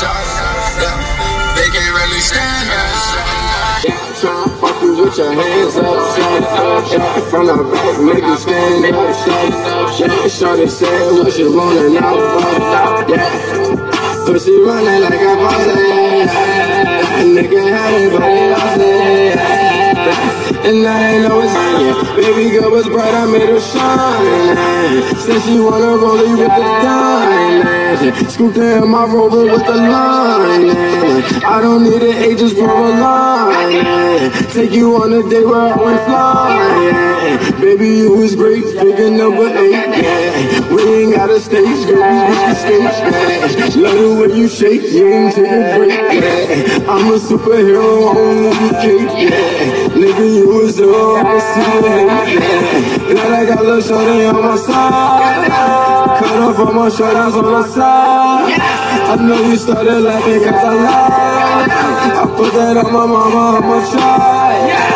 shawty. Yeah, They can't really stand that, shawty. Tryna fuck you with your hands up, shut up. From the back, make you stand up, up, yeah. Shorty said what she wanna know, fuck, yeah. Pussy running like a yeah. Nigga but he lost it. And I ain't it's yeah. Baby girl was bright, I made her shine. Said she wanna roll it with the yeah. Scooped her in my rover with the line. I don't need an agent for a line. Take you on a day where I went fly. yeah. Baby, you was great, figure number eight. Yeah. We ain't a stage, girl, we the stage. Yeah. Love the way you shake, you ain't take a break. Yeah. I'm a superhero on movie cake. Yeah. Nigga, you was the I see the. Yeah. Glad I got little shorty on my side. Cut off all my shoulders on the side. I know you started laughing cause I lied. I put that on my mama, I'ma try. Yeah.